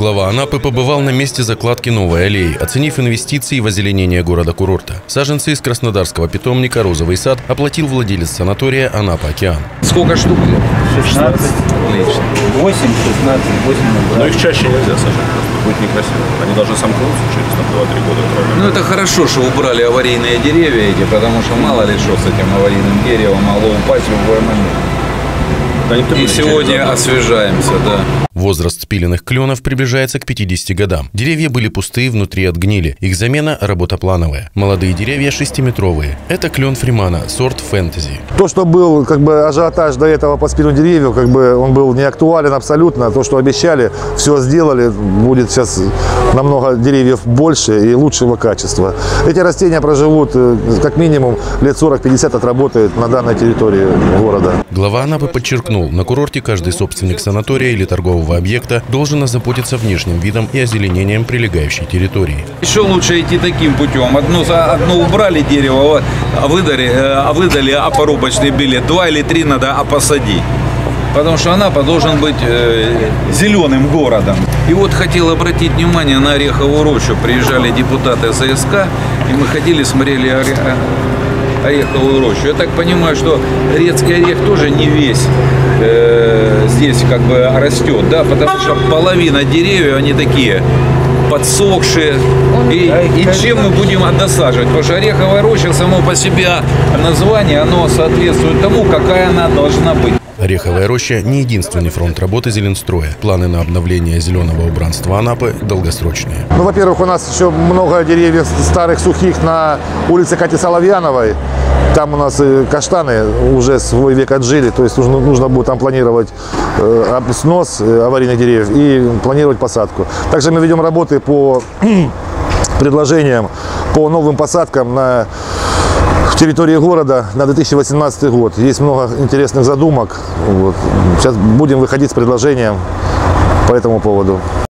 Глава Анапы побывал на месте закладки новой аллеи, оценив инвестиции в озеленение города-курорта. Саженцы из краснодарского питомника «Розовый сад» оплатил владелец санатория «Анапа-Океан». Сколько штук? 16. Отлично. 8, 16, 8 Но их чаще нельзя сажать, будет некрасиво. Они должны сомкнуться через там, 2-3 года. Ну, это хорошо, что убрали аварийные деревья эти, потому что мало ли что с этим аварийным деревом могло упасть в любой момент. Да И сегодня освежаемся, да. Возраст спиленных кленов приближается к 50 годам. Деревья были пустые, внутри отгнили. Их замена – работа плановая. Молодые деревья 6-метровые. Это клен Фримана, сорт фэнтези. То, что был как бы ажиотаж до этого по спину деревьев, как бы он был не актуален абсолютно. То, что обещали, все сделали. Будет сейчас намного деревьев больше и лучшего качества. Эти растения проживут э, как минимум лет 40-50 отработают на данной территории города. Глава Анапы подчеркнул, на курорте каждый собственник санатория или торгового объекта должен озаботиться внешним видом и озеленением прилегающей территории. Еще лучше идти таким путем. Одно, одно убрали дерево, а выдали, э, а выдали опоробочный билет. Два или три надо опосадить. Потому что Анапа должен быть э, зеленым городом. И вот хотел обратить внимание на Ореховую рощу. Приезжали депутаты ЗСК, и мы ходили, смотрели оре- Ореховую рощу. Я так понимаю, что редкий орех тоже не весь э, здесь как бы растет, да, потому что половина деревьев, они такие подсохшие. И, и чем мы будем досаживать? Потому что ореховая роща само по себе название, оно соответствует тому, какая она должна быть. Ореховая роща – не единственный фронт работы Зеленстроя. Планы на обновление зеленого убранства Анапы долгосрочные. Ну, во-первых, у нас еще много деревьев старых, сухих на улице Кати Соловьяновой. Там у нас э, каштаны уже свой век отжили, то есть нужно, нужно будет там планировать э, снос э, аварийных деревьев и планировать посадку. Также мы ведем работы по предложениям по новым посадкам на территории города на 2018 год. Есть много интересных задумок. Вот. Сейчас будем выходить с предложением по этому поводу.